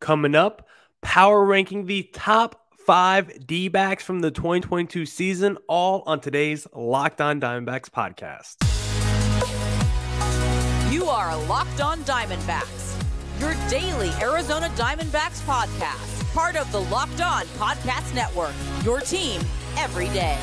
Coming up, power ranking the top five D backs from the 2022 season, all on today's Locked On Diamondbacks podcast. You are Locked On Diamondbacks, your daily Arizona Diamondbacks podcast, part of the Locked On Podcast Network, your team every day.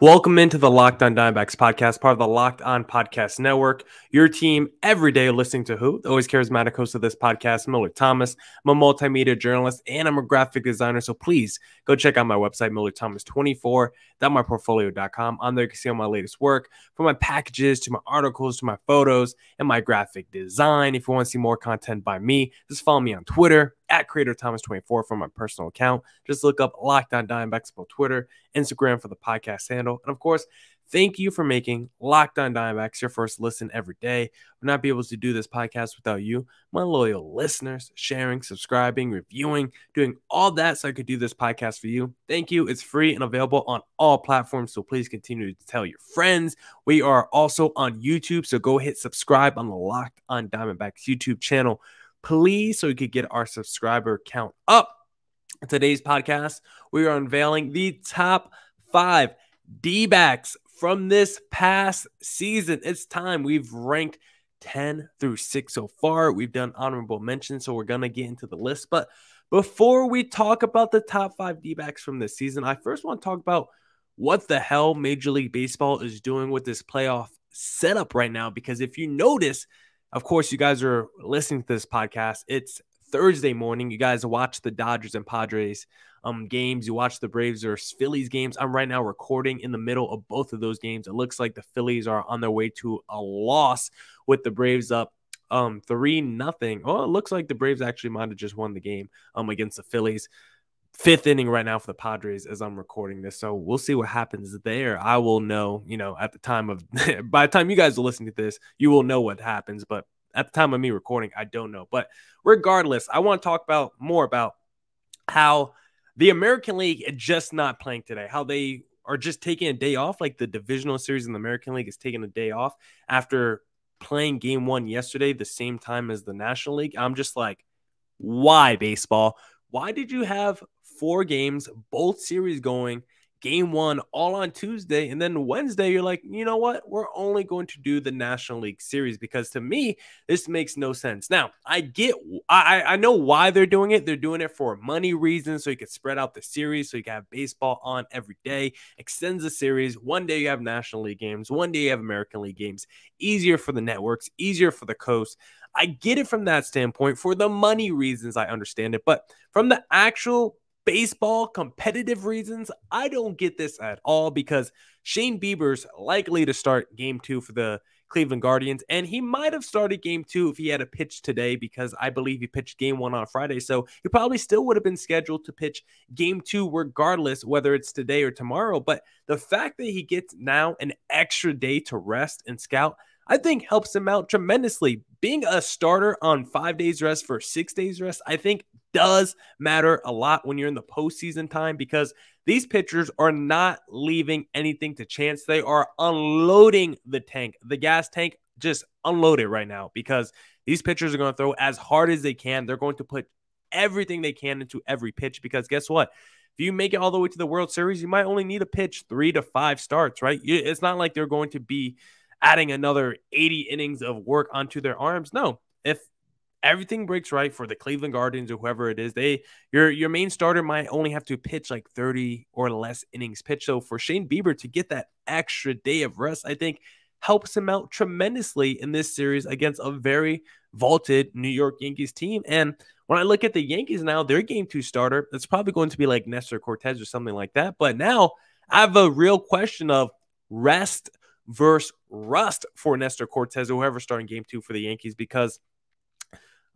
Welcome into the Locked On Diamondbacks podcast, part of the Locked On Podcast Network. Your team every day listening to who? The always charismatic host of this podcast, Millard Thomas. I'm a multimedia journalist and I'm a graphic designer. So please go check out my website, MillardThomas24.myportfolio.com. On there, you can see all my latest work from my packages to my articles to my photos and my graphic design. If you want to see more content by me, just follow me on Twitter at Creator Thomas 24 from my personal account. Just look up Locked On Diamondbacks on Twitter, Instagram for the podcast handle. And of course, thank you for making Locked On Diamondbacks your first listen every day. Would not be able to do this podcast without you, my loyal listeners, sharing, subscribing, reviewing, doing all that so I could do this podcast for you. Thank you. It's free and available on all platforms. So please continue to tell your friends. We are also on YouTube. So go hit subscribe on the Locked On Diamondbacks YouTube channel please, so we could get our subscriber count up. Today's podcast, we are unveiling the top five D backs from this past season. It's time. We've ranked 10 through 6 so far. We've done honorable mentions, so we're going to get into the list. But before we talk about the top five D backs from this season, I first want to talk about what the hell Major League Baseball is doing with this playoff setup right now. Because if you notice, of course, you guys are listening to this podcast. It's Thursday morning. You guys watch the Dodgers and Padres um, games. You watch the Braves or Phillies games. I'm right now recording in the middle of both of those games. It looks like the Phillies are on their way to a loss with the Braves up um three nothing. Oh, it looks like the Braves actually might have just won the game um against the Phillies fifth inning right now for the Padres as I'm recording this. So we'll see what happens there. I will know, you know, at the time of by the time you guys are listening to this, you will know what happens. But at the time of me recording, I don't know. But regardless, I want to talk about more about how the American League is just not playing today, how they are just taking a day off. Like the divisional series in the American League is taking a day off after playing game one yesterday, the same time as the National League. I'm just like, why baseball? Why did you have four games, both series going, game one all on Tuesday. And then Wednesday, you're like, you know what? We're only going to do the National League Series because to me, this makes no sense. Now, I get, I, I know why they're doing it. They're doing it for money reasons. So you can spread out the series. So you can have baseball on every day, extends the series. One day you have National League games, one day you have American League games. Easier for the networks, easier for the coast. I get it from that standpoint. For the money reasons, I understand it. But from the actual baseball competitive reasons, I don't get this at all because Shane Bieber's likely to start game two for the Cleveland Guardians, and he might have started game two if he had a pitch today because I believe he pitched game one on Friday. So he probably still would have been scheduled to pitch game two regardless, whether it's today or tomorrow. But the fact that he gets now an extra day to rest and scout, I think helps him out tremendously. Being a starter on five days rest for six days rest, I think does matter a lot when you're in the postseason time because these pitchers are not leaving anything to chance. They are unloading the tank, the gas tank, just unload it right now because these pitchers are going to throw as hard as they can. They're going to put everything they can into every pitch because guess what? If you make it all the way to the World Series, you might only need a pitch three to five starts, right? It's not like they're going to be adding another 80 innings of work onto their arms. No, if everything breaks right for the Cleveland Guardians or whoever it is, they your your main starter might only have to pitch like 30 or less innings pitch. So for Shane Bieber to get that extra day of rest, I think helps him out tremendously in this series against a very vaulted New York Yankees team. And when I look at the Yankees now, their game two starter, it's probably going to be like Nestor Cortes or something like that. But now I have a real question of rest versus rust for Nestor Cortes, whoever starting game two for the Yankees, because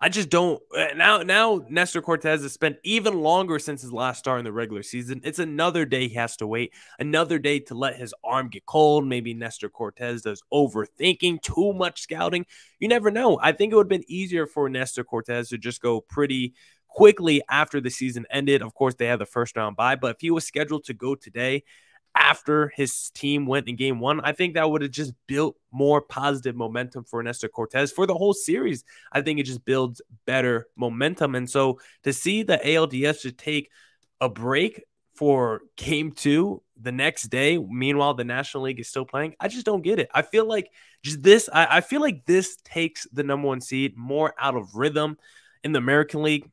I just don't uh, now. Now Nestor Cortes has spent even longer since his last start in the regular season. It's another day he has to wait, another day to let his arm get cold. Maybe Nestor Cortes does overthinking, too much scouting. You never know. I think it would have been easier for Nestor Cortes to just go pretty quickly after the season ended. Of course, they had the first round bye, but if he was scheduled to go today, after his team went in game one, I think that would have just built more positive momentum for Nestor Cortes for the whole series. I think it just builds better momentum. And so to see the ALDS to take a break for game two the next day, meanwhile, the National League is still playing, I just don't get it. I feel like just this, I, I feel like this takes the number one seed more out of rhythm in the American League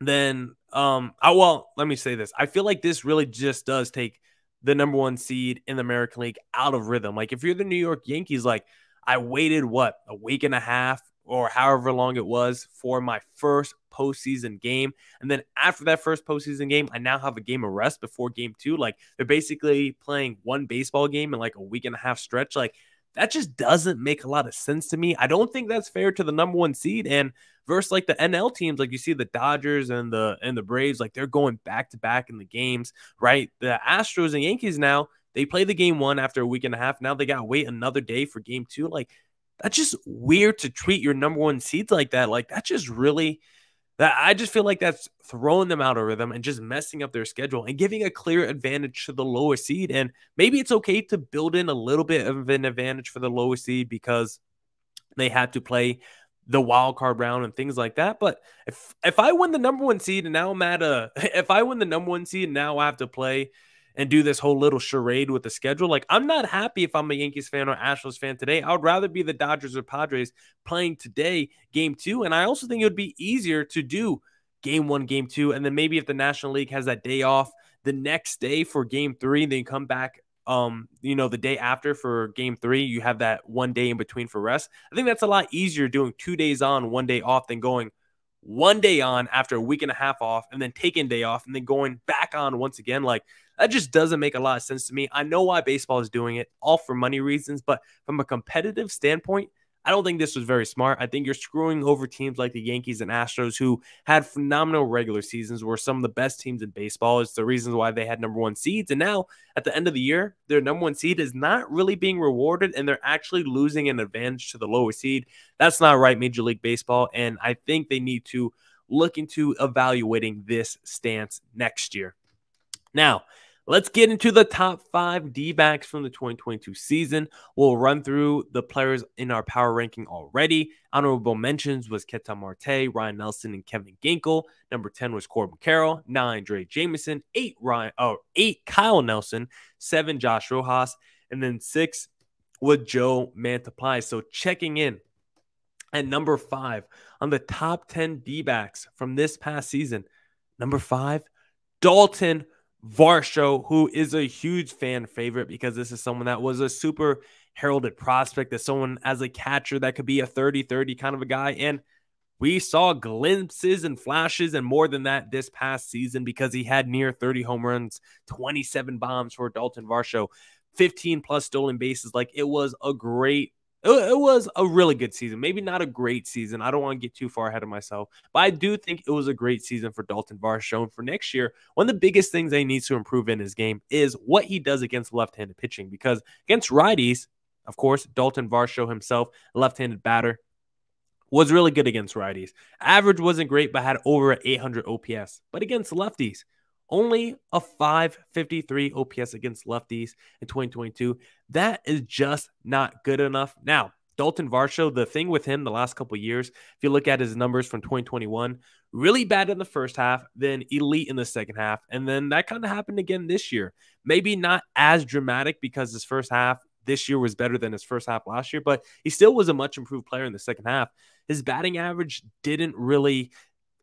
than um I well, let me say this. I feel like this really just does take the number one seed in the American League out of rhythm. Like if you're the New York Yankees, like I waited what a week and a half or however long it was for my first postseason game. And then after that first postseason game, I now have a game of rest before game two. Like they're basically playing one baseball game in like a week and a half stretch. Like that just doesn't make a lot of sense to me. I don't think that's fair to the number one seed. And versus like the NL teams, like you see the Dodgers and the and the Braves, like they're going back to back in the games, right? The Astros and Yankees now they play the game one after a week and a half. Now they got to wait another day for game two. Like that's just weird to treat your number one seeds like that. Like that's just really that I just feel like that's throwing them out of rhythm and just messing up their schedule and giving a clear advantage to the lower seed. And maybe it's okay to build in a little bit of an advantage for the lower seed because they had to play the wild card round and things like that. But if if I win the number one seed and now I'm at a if I win the number one seed and now I have to play and do this whole little charade with the schedule. Like, I'm not happy if I'm a Yankees fan or Astros fan today. I would rather be the Dodgers or Padres playing today, game two. And I also think it would be easier to do game one, game two. And then maybe if the National League has that day off the next day for game three, then come back um you know the day after for game three you have that one day in between for rest i think that's a lot easier doing two days on one day off than going one day on after a week and a half off and then taking day off and then going back on once again like that just doesn't make a lot of sense to me. I know why baseball is doing it, all for money reasons, but from a competitive standpoint, I don't think this was very smart. I think you're screwing over teams like the Yankees and Astros, who had phenomenal regular seasons, were some of the best teams in baseball. It's the reasons why they had number one seeds. And now at the end of the year, their number one seed is not really being rewarded, and they're actually losing an advantage to the lower seed. That's not right, Major League Baseball. And I think they need to look into evaluating this stance next year. Now, Let's get into the top five D backs from the 2022 season. We'll run through the players in our power ranking already. Honorable mentions was Ketel Marte, Ryne Nelson, and Kevin Ginkel. Number 10 was Corbin Carroll. Nine, Drey Jameson. Eight, Ryan, oh, eight, Kyle Nelson. Seven, Josh Rojas. And then six with Joe Mantiply. So checking in at number five on the top 10 D backs from this past season. Number five, Dalton Varsho, who is a huge fan favorite because this is someone that was a super heralded prospect, as someone as a catcher that could be a 30 30 kind of a guy. And we saw glimpses and flashes and more than that this past season because he had near 30 home runs, 27 bombs for Dalton Varsho, 15 plus stolen bases. Like it was a great it, was a really good season. Maybe not a great season. I don't want to get too far ahead of myself, but I do think it was a great season for Dalton Varsho. And for next year, one of the biggest things he needs to improve in his game is what he does against left-handed pitching. Because against righties, of course, Dalton Varsho himself, left-handed batter, was really good against righties. Average wasn't great, but had over 800 OPS. But against lefties, only a 553 OPS against lefties in 2022. That is just not good enough. Now, Dalton Varsho, the thing with him the last couple years, if you look at his numbers from 2021, really bad in the first half, then elite in the second half. And then that kind of happened again this year. Maybe not as dramatic because his first half this year was better than his first half last year, but he still was a much improved player in the second half. His batting average didn't really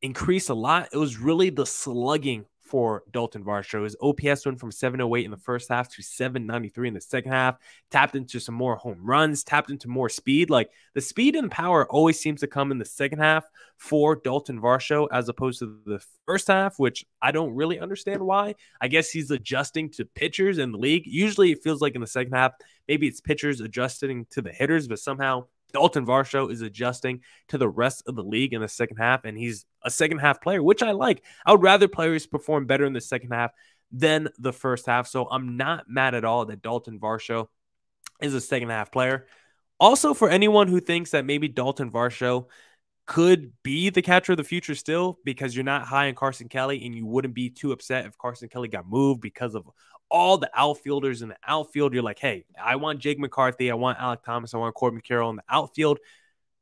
increase a lot. It was really the slugging for Dalton Varsho. His OPS went from 708 in the first half to 793 in the second half. Tapped into some more home runs, tapped into more speed. Like the speed and power always seems to come in the second half for Dalton Varsho as opposed to the first half, which I don't really understand why. I guess he's adjusting to pitchers in the league. Usually it feels like in the second half, maybe it's pitchers adjusting to the hitters, but somehow Dalton Varsho is adjusting to the rest of the league in the second half, and he's a second half player, which I like. I would rather players perform better in the second half than the first half. So I'm not mad at all that Dalton Varsho is a second half player. Also, for anyone who thinks that maybe Dalton Varsho could be the catcher of the future still because you're not high on Carson Kelly and you wouldn't be too upset if Carson Kelly got moved because of all the outfielders in the outfield. You're like, hey, I want Jake McCarthy, I want Alek Thomas, I want Corbin Carroll in the outfield.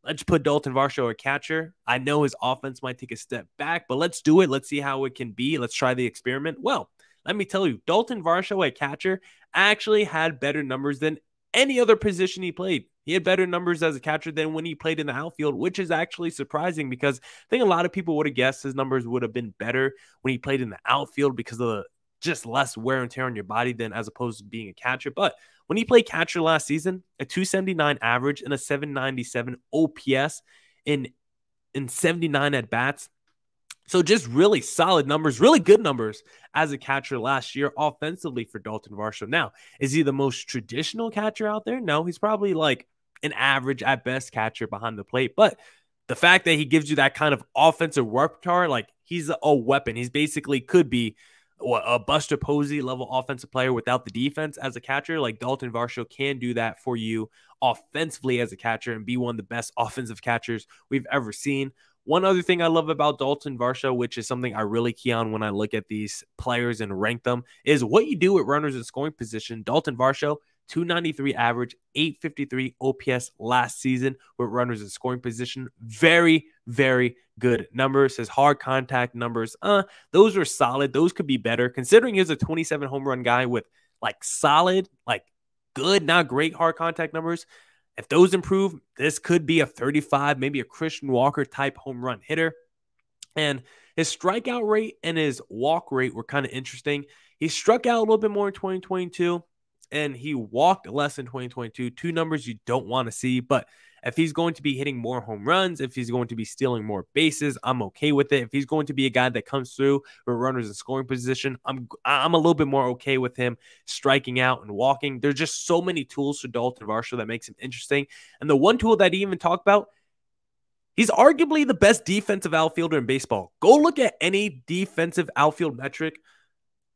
Let's put Dalton Varsho a catcher. I know his offense might take a step back, but let's do it. Let's see how it can be. Let's try the experiment. Well, let me tell you, Dalton Varsho at catcher actually had better numbers than any other position he played. He had better numbers as a catcher than when he played in the outfield, which is actually surprising because I think a lot of people would have guessed his numbers would have been better when he played in the outfield because of the just less wear and tear on your body than as opposed to being a catcher. But when he played catcher last season, a 279 average and a 797 OPS in in 79 at bats, so just really solid numbers, really good numbers as a catcher last year offensively for Dalton Varsho. Now, is he the most traditional catcher out there? No, he's probably like an average at best catcher behind the plate. But the fact that he gives you that kind of offensive repertoire, like he's a weapon. He's basically could be a Buster Posey level offensive player without the defense as a catcher. Like Dalton Varsho can do that for you offensively as a catcher and be one of the best offensive catchers we've ever seen. One other thing I love about Dalton Varsho, which is something I really key on when I look at these players and rank them, is what you do with runners in scoring position. Dalton Varsho, 293 average, 853 OPS last season with runners in scoring position. Very, very good numbers. His hard contact numbers, uh, those are solid. Those could be better considering he's a 27 home run guy with like solid, like good, not great hard contact numbers. If those improve, this could be a 35, maybe a Christian Walker type home run hitter. And his strikeout rate and his walk rate were kind of interesting. He struck out a little bit more in 2022 and he walked less in 2022. Two numbers you don't want to see, but if he's going to be hitting more home runs, if he's going to be stealing more bases, I'm okay with it. If he's going to be a guy that comes through with runners in scoring position, I'm I'm a little bit more okay with him striking out and walking. There's just so many tools for Dalton Varsho that makes him interesting. And the one tool that he even talked about He's arguably the best defensive outfielder in baseball. Go look at any defensive outfield metric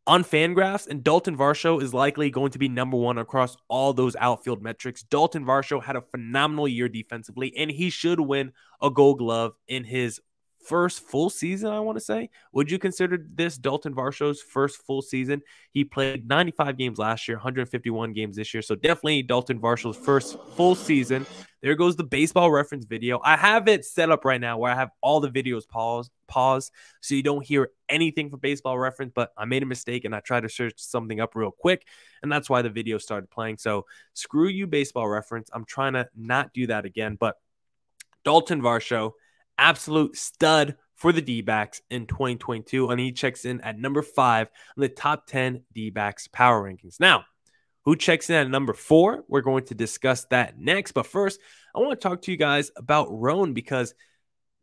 on Fangraphs, and Dalton Varsho is likely going to be number one across all those outfield metrics. Dalton Varsho had a phenomenal year defensively, and he should win a gold glove in his first full season, I want to say. Would you consider this Dalton Varsho's first full season? He played 95 games last year, 151 games this year. So definitely Dalton Varsho's first full season. There goes the baseball reference video. I have it set up right now where I have all the videos paused, pause so you don't hear anything for baseball reference, but I made a mistake and I tried to search something up real quick. And that's why the video started playing. So screw you, baseball reference. I'm trying to not do that again, but Dalton Varsho absolute stud for the D backs in 2022. And he checks in at number five on the top 10 D backs power rankings. Now, who checks in at number four? We're going to discuss that next. But first, I want to talk to you guys about Rhone because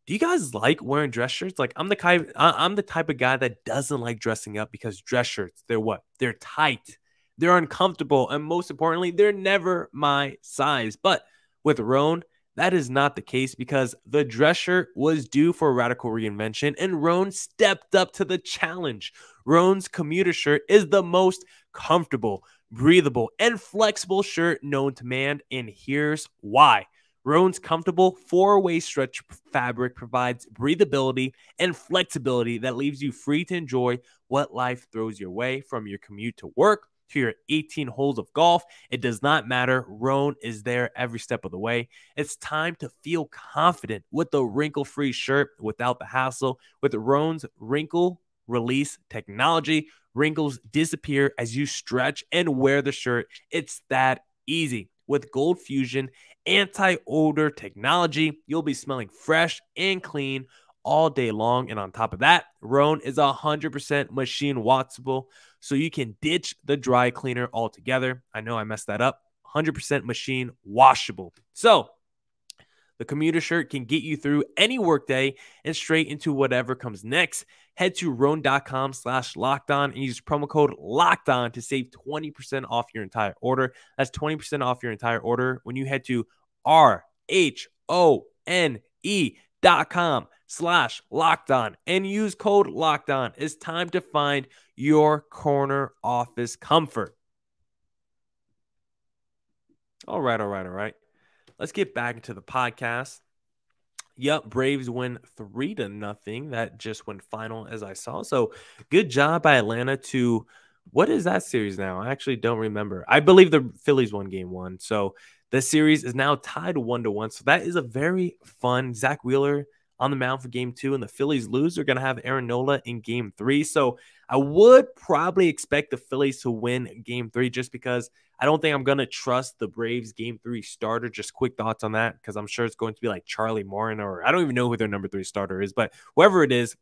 do you guys like wearing dress shirts? Like I'm the kind, I'm the type of guy that doesn't like dressing up because dress shirts, they're what? They're tight, they're uncomfortable, and most importantly, they're never my size. But with Rhone, that is not the case because the dress shirt was due for radical reinvention and Rhone stepped up to the challenge. Rhone's commuter shirt is the most comfortable, breathable, and flexible shirt known to man, and here's why. Rhone's comfortable four way stretch fabric provides breathability and flexibility that leaves you free to enjoy what life throws your way from your commute to work to your 18 holes of golf. It does not matter. Rhone is there every step of the way. It's time to feel confident with the wrinkle free shirt without the hassle. With Rhone's wrinkle release technology, wrinkles disappear as you stretch and wear the shirt. It's that easy. With Gold Fusion anti odor technology, you'll be smelling fresh and clean all day long. And on top of that, Rhone is 100% machine washable so you can ditch the dry cleaner altogether. I know I messed that up. 100% machine washable. So the commuter shirt can get you through any workday and straight into whatever comes next. Head to rhone.com slash locked on and use promo code locked on to save 20% off your entire order. That's 20% off your entire order when you head to R H O N E dot com slash locked on and use code locked on. It's time to find your corner office comfort. All right, all right, all right. Let's get back into the podcast. Yep, Braves win three to nothing. That just went final as I saw. So good job by Atlanta to what is that series now? I actually don't remember. I believe the Phillies won game one. So the series is now tied one to one. So that is a very fun. Zack Wheeler on the mound for game two, and the Phillies lose. They're going to have Aaron Nola in game three. So I would probably expect the Phillies to win game three just because I don't think I'm going to trust the Braves game three starter. Just quick thoughts on that because I'm sure it's going to be like Charlie Morton or I don't even know who their number three starter is, but whoever it is,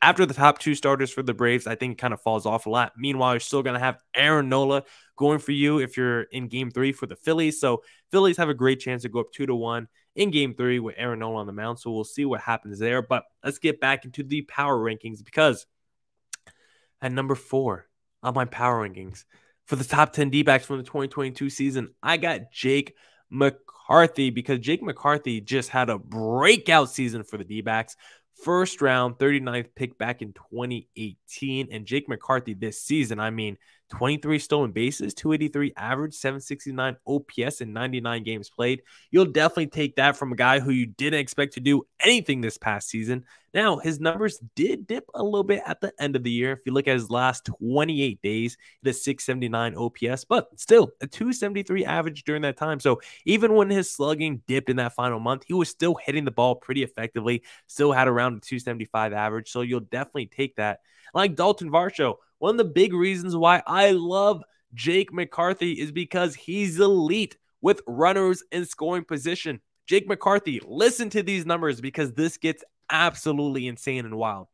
after the top two starters for the Braves, I think it kind of falls off a lot. Meanwhile, you're still going to have Aaron Nola going for you if you're in game three for the Phillies. So Phillies have a great chance to go up two to one in game three with Aaron Nola on the mound. So we'll see what happens there. But let's get back into the power rankings because at number four on my power rankings for the top 10 D backs from the 2022 season, I got Jake McCarthy because Jake McCarthy just had a breakout season for the D backs first round 39th pick back in 2018 and Jake McCarthy this season. I mean 23 stolen bases 283 average 769 OPS in 99 games played you'll definitely take that from a guy who you didn't expect to do anything this past season now his numbers did dip a little bit at the end of the year if you look at his last 28 days the 679 OPS but still a 273 average during that time so even when his slugging dipped in that final month he was still hitting the ball pretty effectively still had around a 275 average. So you'll definitely take that. Like Dalton Varsho, one of the big reasons why I love Jake McCarthy is because he's elite with runners in scoring position. Jake McCarthy, listen to these numbers because this gets absolutely insane and wild.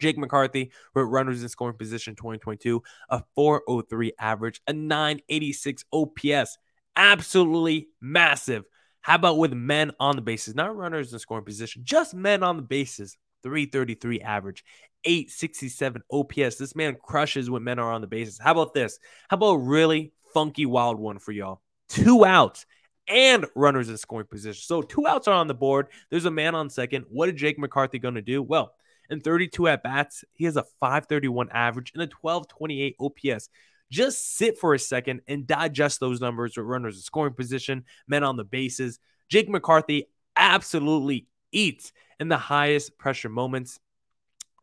Jake McCarthy with runners in scoring position 2022, a 403 average, a 986 OPS. Absolutely massive. How about with men on the bases, not runners in scoring position, just men on the bases? 333 average, 867 OPS. This man crushes when men are on the bases. How about this? How about a really funky wild one for y'all? Two outs and runners in scoring position. So two outs are on the board. There's a man on second. What is Jake McCarthy going to do? Well, in 32 at bats, he has a 531 average and a 1228 OPS. Just sit for a second and digest those numbers with runners in scoring position, men on the bases. Jake McCarthy absolutely eats in the highest pressure moments.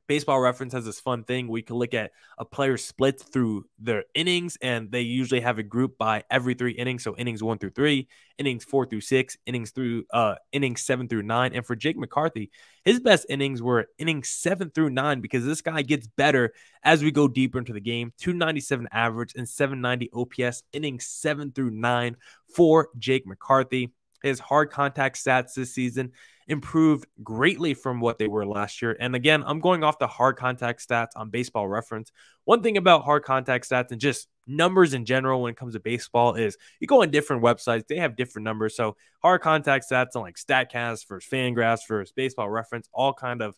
Baseball Reference has this fun thing we can look at a player split through their innings, and they usually have a group by every three innings. So innings one through three, innings four through six, innings through uh innings seven through nine. And for Jake McCarthy, his best innings were innings seven through nine because this guy gets better as we go deeper into the game. 297 average and 790 OPS, innings seven through nine for Jake McCarthy. His hard contact stats this season improved greatly from what they were last year. And again, I'm going off the hard contact stats on baseball reference. One thing about hard contact stats and just numbers in general when it comes to baseball is you go on different websites, they have different numbers. So hard contact stats on like StatCast versus Fangraphs versus baseball reference, all kind of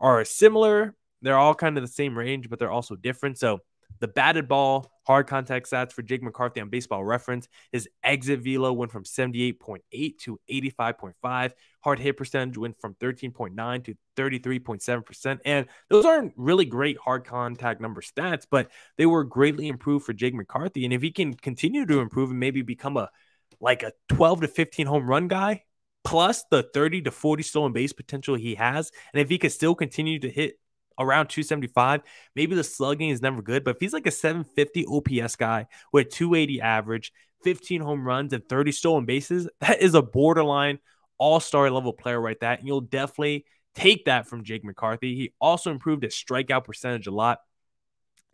are similar. They're all kind of the same range, but they're also different. So the batted ball hard contact stats for Jake McCarthy on baseball reference. His exit velo went from 78.8 to 85.5. Hard hit percentage went from 13.9 to 33.7%. And those aren't really great hard contact number stats, but they were greatly improved for Jake McCarthy. And if he can continue to improve and maybe become a like a 12 to 15 home run guy, plus the 30 to 40 stolen base potential he has, and if he could still continue to hit around 275. Maybe the slugging is never good, but if he's like a 750 OPS guy with 280 average, 15 home runs, and 30 stolen bases, that is a borderline all star level player right there. And you'll definitely take that from Jake McCarthy. He also improved his strikeout percentage a lot.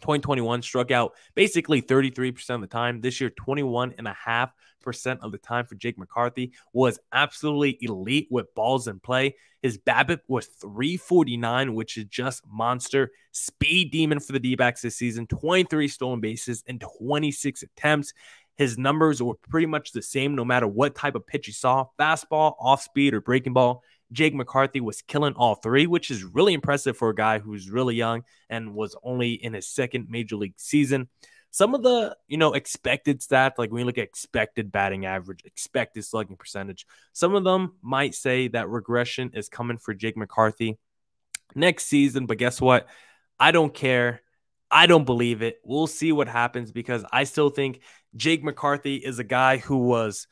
2021 struck out basically 33% of the time. This year, 21.5% of the time for Jake McCarthy was absolutely elite with balls in play. His BABIP was 349, which is just monster. Speed demon for the D backs this season 23 stolen bases and 26 attempts. His numbers were pretty much the same no matter what type of pitch he saw fastball, off speed, or breaking ball. Jake McCarthy was killing all three, which is really impressive for a guy who's really young and was only in his second major league season. Some of the, you know, expected stats, like when you look at expected batting average, expected slugging percentage, some of them might say that regression is coming for Jake McCarthy next season. But guess what? I don't care. I don't believe it. We'll see what happens because I still think Jake McCarthy is a guy who was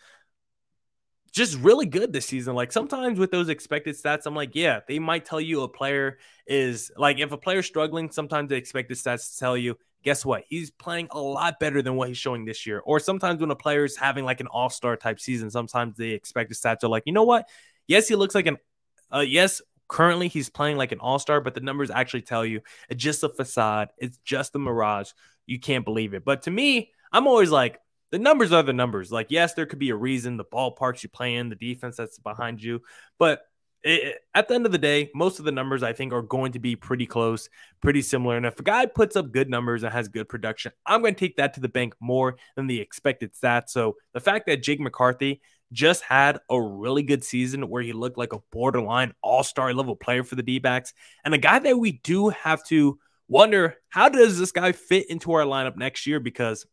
just really good this season. Like sometimes with those expected stats, I'm like, yeah, they might tell you a player is like if a player's struggling, sometimes the expected stats tell you, guess what? He's playing a lot better than what he's showing this year. Or sometimes when a player is having like an all-star type season, sometimes they expect the expected stats are like, you know what? Yes, he looks like an uh yes, currently he's playing like an all-star, but the numbers actually tell you it's just a facade, it's just a mirage. You can't believe it. But to me, I'm always like, the numbers are the numbers. Like, yes, there could be a reason the ballparks you play in, the defense that's behind you, but it, at the end of the day, most of the numbers I think are going to be pretty close, pretty similar. And if a guy puts up good numbers and has good production, I'm going to take that to the bank more than the expected stats. So the fact that Jake McCarthy just had a really good season where he looked like a borderline all star level player for the D backs, and a guy that we do have to wonder how does this guy fit into our lineup next year because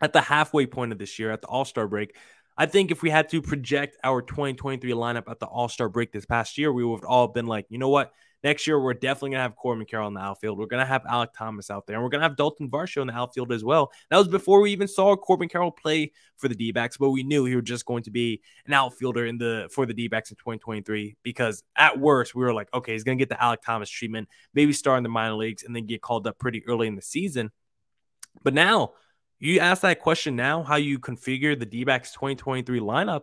at the halfway point of this year, at the All Star break, I think if we had to project our 2023 lineup at the All Star break this past year, we would have all been like, you know what? Next year, we're definitely going to have Corbin Carroll in the outfield. We're going to have Alek Thomas out there, and we're going to have Dalton Varsho in the outfield as well. That was before we even saw Corbin Carroll play for the D backs, but we knew he was just going to be an outfielder in the for the D backs in 2023 because at worst, we were like, okay, he's going to get the Alek Thomas treatment, maybe start in the minor leagues, and then get called up pretty early in the season. But now, you ask that question now, how you configure the D backs 2023 lineup,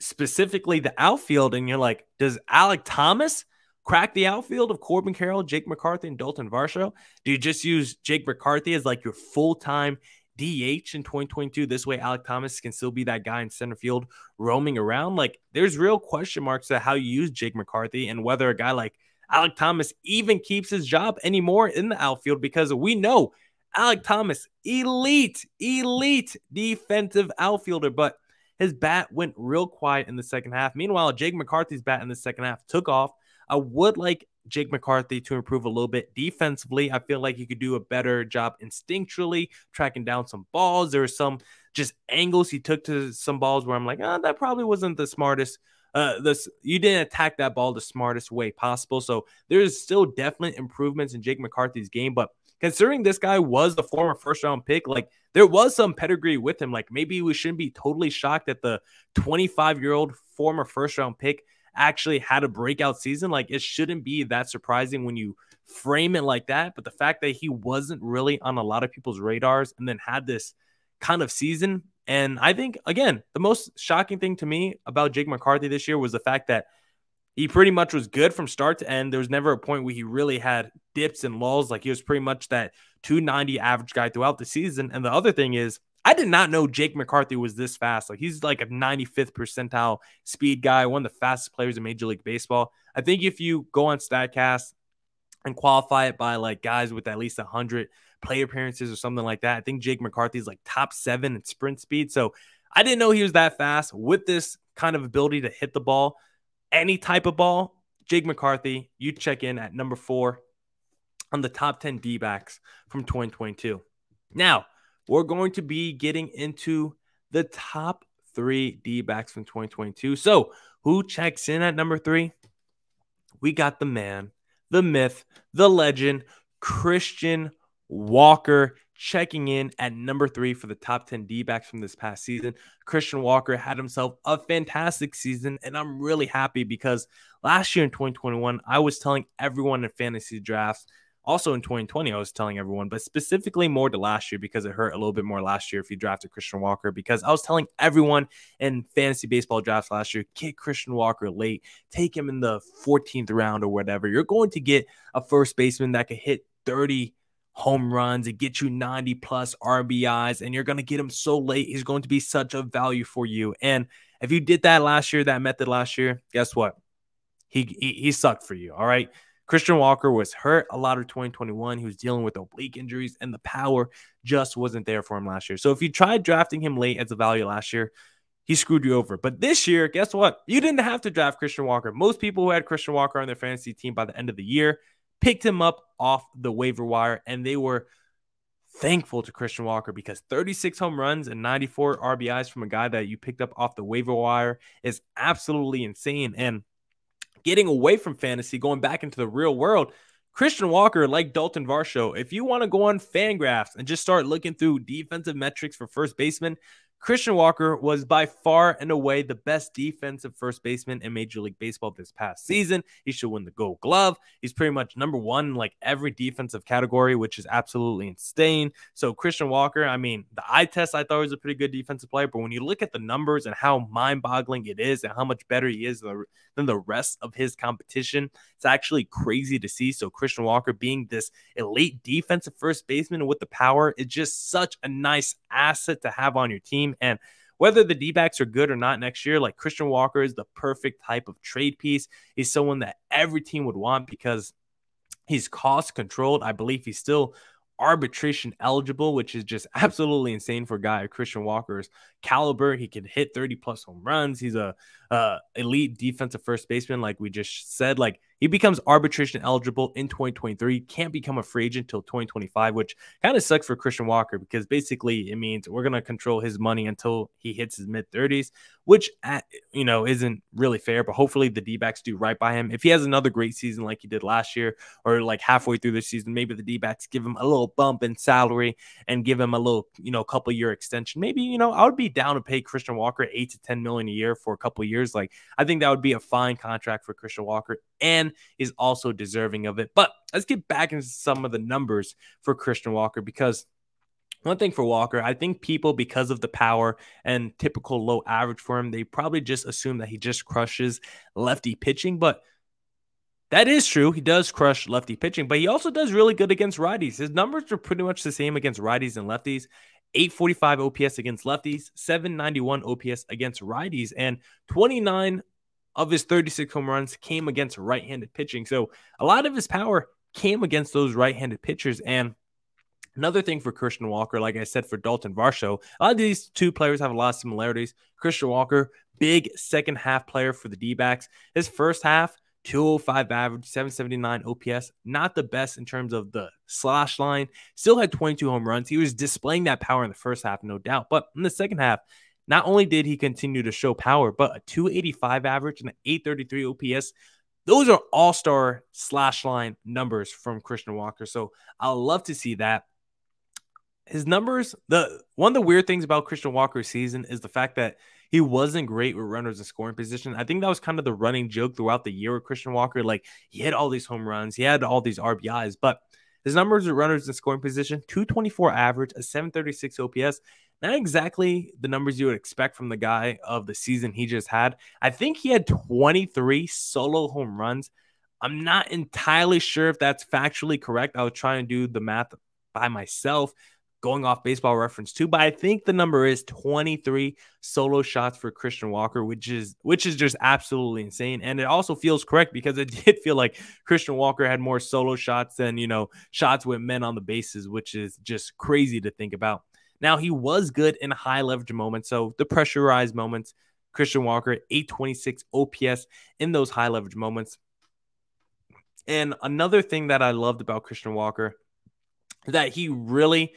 specifically the outfield, and you're like, does Alek Thomas crack the outfield of Corbin Carroll, Jake McCarthy, and Dalton Varsho? Do you just use Jake McCarthy as like your full time DH in 2022? This way, Alek Thomas can still be that guy in center field roaming around. Like, there's real question marks to how you use Jake McCarthy and whether a guy like Alec Thomas even keeps his job anymore in the outfield because we know Alek Thomas, elite, elite defensive outfielder, but his bat went real quiet in the second half. Meanwhile, Jake McCarthy's bat in the second half took off. I would like Jake McCarthy to improve a little bit defensively. I feel like he could do a better job instinctually tracking down some balls. There were some just angles he took to some balls where I'm like, oh, that probably wasn't the smartest. Uh, this you didn't attack that ball the smartest way possible. So there's still definite improvements in Jake McCarthy's game, but considering this guy was a former first round pick, like there was some pedigree with him. Like maybe we shouldn't be totally shocked that the 25 year old former first round pick actually had a breakout season. Like it shouldn't be that surprising when you frame it like that. But the fact that he wasn't really on a lot of people's radars and then had this kind of season. And I think, again, the most shocking thing to me about Jake McCarthy this year was the fact that he pretty much was good from start to end. There was never a point where he really had dips and lulls. Like he was pretty much that 290 average guy throughout the season. And the other thing is, I did not know Jake McCarthy was this fast. Like he's like a 95th percentile speed guy, one of the fastest players in Major League Baseball. I think if you go on StatCast and qualify it by like guys with at least 100 play appearances or something like that, I think Jake McCarthy is like top seven in sprint speed. So I didn't know he was that fast with this kind of ability to hit the ball any type of ball, Jake McCarthy, you check in at number four on the top 10 D backs from 2022. Now, we're going to be getting into the top three D backs from 2022. So, who checks in at number three? We got the man, the myth, the legend, Christian Walker checking in at number three for the top 10 D backs from this past season. Christian Walker had himself a fantastic season, and I'm really happy because last year in 2021, I was telling everyone in fantasy drafts. Also in 2020, I was telling everyone, but specifically more to last year because it hurt a little bit more last year if you drafted Christian Walker. Because I was telling everyone in fantasy baseball drafts last year, get Christian Walker late, take him in the 14th round or whatever. You're going to get a first baseman that could hit 30 home runs and get you 90 plus RBIs, and you're going to get him so late. He's going to be such a value for you. And if you did that last year, that method last year, guess what? He, he, he sucked for you. All right. Christian Walker was hurt a lot of 2021. He was dealing with oblique injuries, and the power just wasn't there for him last year. So if you tried drafting him late as a value last year, he screwed you over. But this year, guess what? You didn't have to draft Christian Walker. Most people who had Christian Walker on their fantasy team by the end of the year picked him up off the waiver wire, and they were thankful to Christian Walker because 36 home runs and 94 RBIs from a guy that you picked up off the waiver wire is absolutely insane. And getting away from fantasy, going back into the real world, Christian Walker, like Dalton Varsho, if you want to go on Fangraphs and just start looking through defensive metrics for first baseman, Christian Walker was by far and away the best defensive first baseman in Major League Baseball this past season. He should win the Gold Glove. He's pretty much number one in like every defensive category, which is absolutely insane. So Christian Walker, I mean, the eye test I thought was a pretty good defensive player, but when you look at the numbers and how mind-boggling it is and how much better he is than the rest of his competition, it's actually crazy to see. So Christian Walker being this elite defensive first baseman with the power is just such a nice asset to have on your team. And whether the D backs are good or not next year, like Christian Walker is the perfect type of trade piece. He's someone that every team would want because he's cost controlled. I believe he's still arbitration eligible, which is just absolutely insane for a guy of Christian Walker's caliber. He can hit 30 plus home runs. He's a uh, elite defensive first baseman, like we just said. Like he becomes arbitration eligible in 2023, can't become a free agent until 2025, which kind of sucks for Christian Walker because basically it means we're going to control his money until he hits his mid 30s, which, uh, you know, isn't really fair. But hopefully the D backs do right by him. If he has another great season like he did last year or like halfway through the season, maybe the D backs give him a little bump in salary and give him a little, you know, couple year extension. Maybe, you know, I would be down to pay Christian Walker eight to 10 million a year for a couple years. Like, I think that would be a fine contract for Christian Walker and is also deserving of it. But let's get back into some of the numbers for Christian Walker because one thing for Walker, I think people, because of the power and typical low average for him, they probably just assume that he just crushes lefty pitching. But that is true. He does crush lefty pitching, but he also does really good against righties. His numbers are pretty much the same against righties and lefties. 845 OPS against lefties, 791 OPS against righties, and 29 of his 36 home runs came against right handed pitching. So a lot of his power came against those right handed pitchers. And another thing for Christian Walker, like I said for Dalton Varsho, a lot of these two players have a lot of similarities. Christian Walker, big second half player for the D backs. His first half, 205 average, 779 OPS. Not the best in terms of the slash line. Still had 22 home runs. He was displaying that power in the first half, no doubt. But in the second half, not only did he continue to show power, but a 285 average and an 833 OPS. Those are all star slash line numbers from Christian Walker. So I'll love to see that. His numbers, the one of the weird things about Christian Walker's season is the fact that he wasn't great with runners in scoring position. I think that was kind of the running joke throughout the year with Christian Walker. Like he had all these home runs, he had all these RBIs, but his numbers with runners in scoring position 224 average, a 736 OPS, not exactly the numbers you would expect from the guy of the season he just had. I think he had 23 solo home runs. I'm not entirely sure if that's factually correct. I was trying to do the math by myself, going off baseball reference too, but I think the number is 23 solo shots for Christian Walker, which is which is just absolutely insane. And it also feels correct because it did feel like Christian Walker had more solo shots than, you know, shots with men on the bases, which is just crazy to think about. Now, he was good in high leverage moments. So the pressurized moments, Christian Walker, 826 OPS in those high leverage moments. And another thing that I loved about Christian Walker is that he really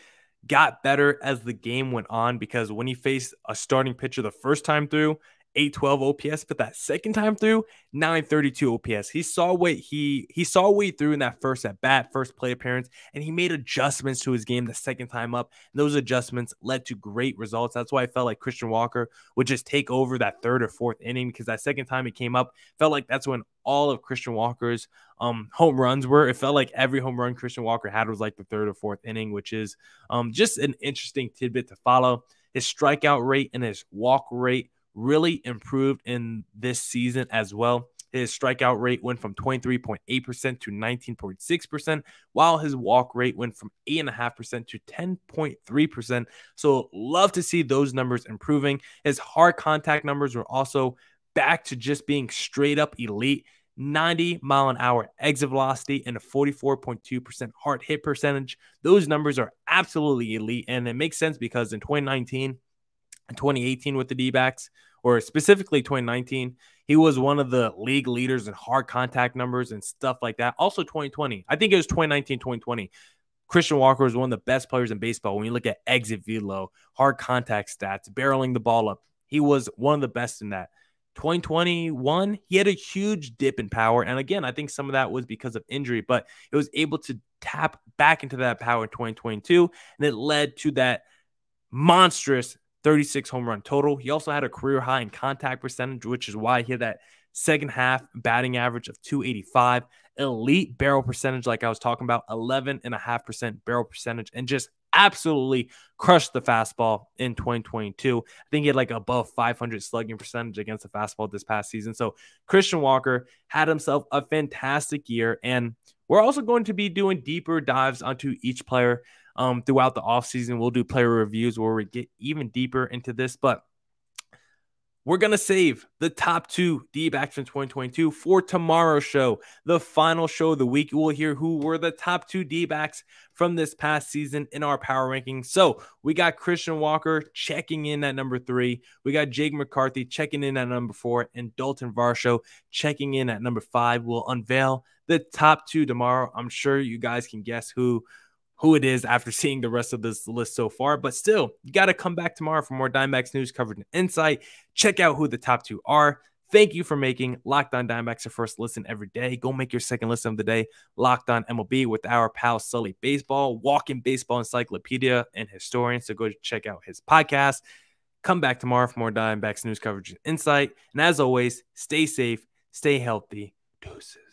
got better as the game went on because when he faced a starting pitcher the first time through, 812 OPS, but that second time through, 932 OPS. He saw what he he saw way through in that first at bat, first play appearance, and he made adjustments to his game the second time up. And those adjustments led to great results. That's why I felt like Christian Walker would just take over that third or fourth inning because that second time he came up, felt like that's when all of Christian Walker's um, home runs were. It felt like every home run Christian Walker had was like the third or fourth inning, which is um, just an interesting tidbit to follow. His strikeout rate and his walk rate really improved in this season as well. His strikeout rate went from 23.8% to 19.6%, while his walk rate went from 8.5% to 10.3%. So, love to see those numbers improving. His hard contact numbers were also back to just being straight up elite. 90 mile an hour exit velocity and a 44.2% hard hit percentage. Those numbers are absolutely elite. And it makes sense because in 2019 and 2018 with the D backs, or specifically 2019, he was one of the league leaders in hard contact numbers and stuff like that. Also 2020, I think it was 2019, 2020. Christian Walker was one of the best players in baseball. When you look at exit velo, hard contact stats, barreling the ball up, he was one of the best in that. 2021, he had a huge dip in power. And again, I think some of that was because of injury, but it was able to tap back into that power in 2022. And it led to that monstrous 36 home run total. He also had a career high in contact percentage, which is why he had that second half batting average of 285, elite barrel percentage, like I was talking about, 11.5% barrel percentage, and just absolutely crushed the fastball in 2022. I think he had like above 500 slugging percentage against the fastball this past season. So Christian Walker had himself a fantastic year. And we're also going to be doing deeper dives onto each player um, throughout the offseason. We'll do player reviews where we get even deeper into this. But we're going to save the top two D backs from 2022 for tomorrow's show, the final show of the week. We'll hear who were the top two D backs from this past season in our power rankings. So we got Christian Walker checking in at number three. We got Jake McCarthy checking in at number four, and Dalton Varsho checking in at number five. We'll unveil the top two tomorrow. I'm sure you guys can guess who who it is after seeing the rest of this list so far. But still, you got to come back tomorrow for more Diamondbacks news covered and insight. Check out who the top two are. Thank you for making Locked On Diamondbacks your first listen every day. Go make your second listen of the day, Locked On MLB, with our pal Sully Baseball, walking baseball encyclopedia and historian. So go check out his podcast. Come back tomorrow for more Diamondbacks news coverage and insight. And as always, stay safe, stay healthy. Deuces.